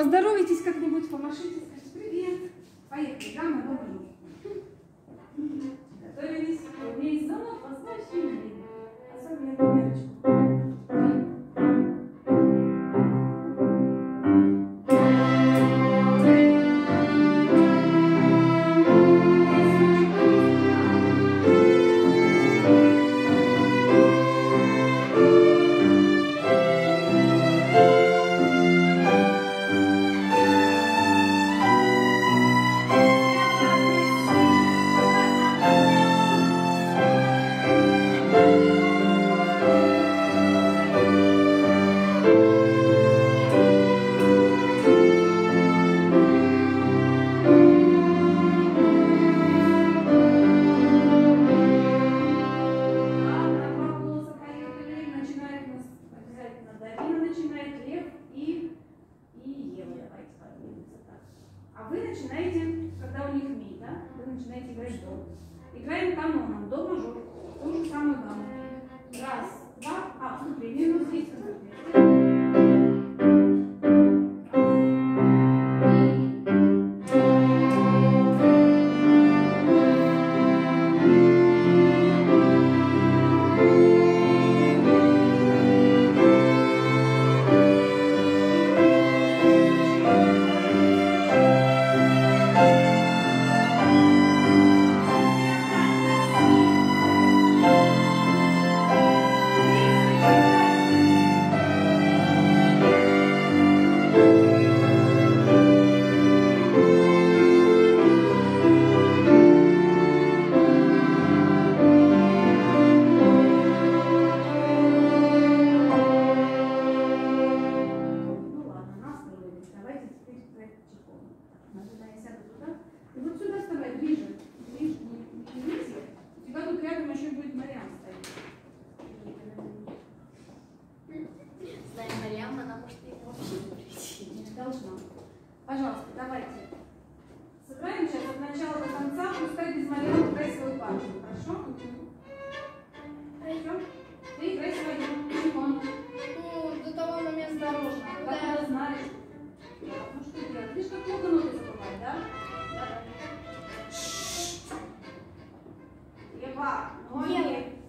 Поздоровайтесь как-нибудь, помашите, скажите привет. Поехали, гамма, добрый. Готовились? У меня есть звонок, вас вообще не видно. aluno do Она может их вообще прийти. Не должна. Пожалуйста, давайте. Сыграем сейчас от начала до конца, пускай без Мариам играй свою партию. Хорошо? Хорошо? Ты играй свою. Тихонько. Ну, до того момента Осторожно. Как Да. она знает. Ну что делать? Видишь, как много ноты забывать, да? Да. Ева, ноги. Ева.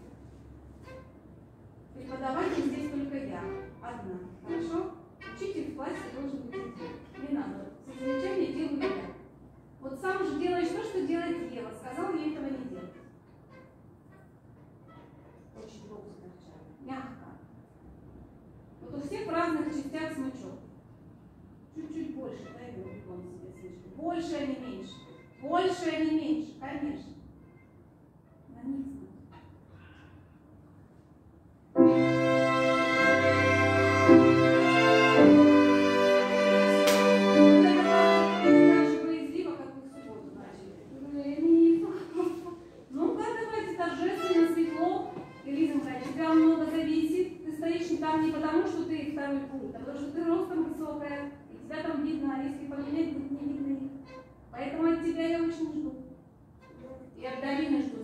Преподаватель здесь только я. Одна. Хорошо? Учитель в классе должен быть один. Не надо. Все замечания делаю я. Вот сам же делаешь то, что делает Ева. Сказал ей этого не делать. Очень долго сначала. Мягко. Вот у всех в разных частях смычок. Чуть-чуть больше, дай его он себе слишком. Больше, а не меньше. Больше, а не меньше, конечно. На Поэтому от тебя я очень жду. И от Дарины жду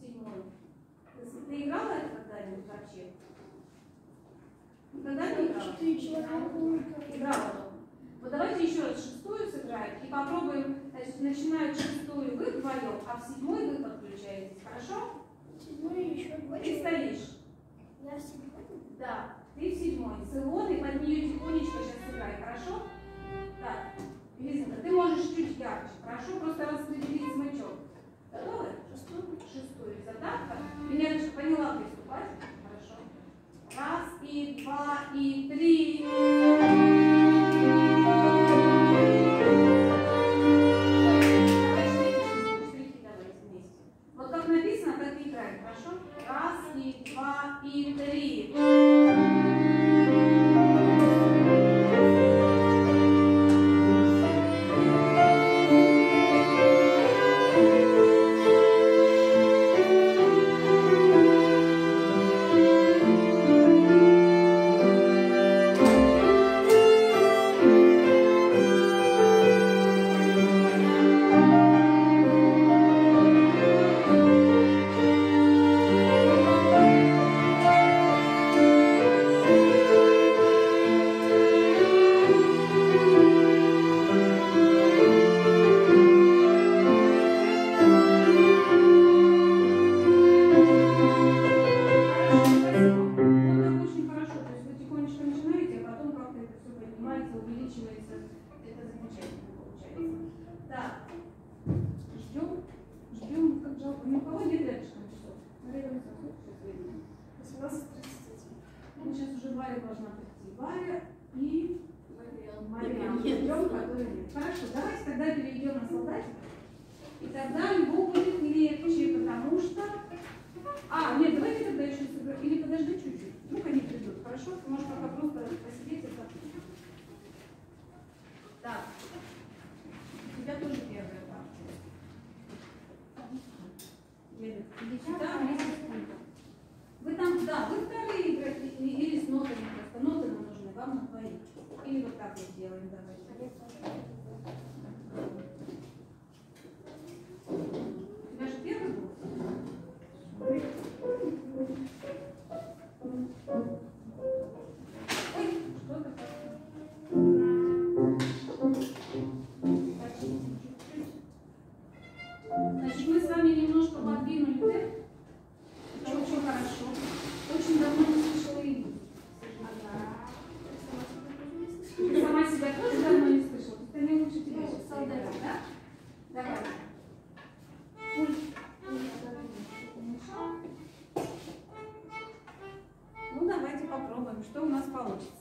седьмую, ты, играла это когда-нибудь вообще? Никогда не играла? Играла. Вот давайте еще раз шестую сыграем и попробуем, значит, начинают шестую вы вдвоем, а в седьмой вы подключаетесь. Хорошо? Седьмой еще два Ты стоишь. Я в седьмой. Да, ты в седьмой. С Илоной под нее тихонечко сейчас сыграй, хорошо? Так, Лизонька, ты можешь чуть ярче, хорошо? Просто распределить смычок. Готовы? Шестую? Шестую. Задатка. Венерочка поняла приступать? Хорошо. Раз, и два, и три. Попробуем, что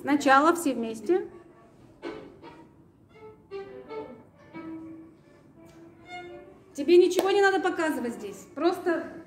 Сначала все вместе. Тебе ничего не надо показывать здесь. Просто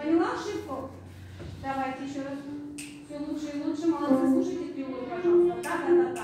Поняла ошибку? Давайте еще раз. Все лучше и лучше. Молодцы, слушайте тревогу, пожалуйста. Да-да-да.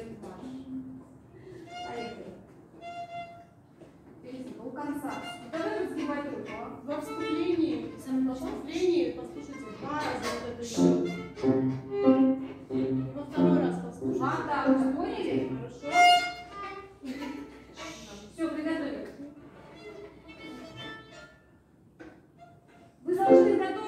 ответ ваш. Поехали. У конца. Давай разгибать руку. А? Во вступлении, во вступлении послушайте два раза вот эту щеку. Второй раз послушайте. А, да, вы поняли? Хорошо. Все, приготовились. Вы должны готовить.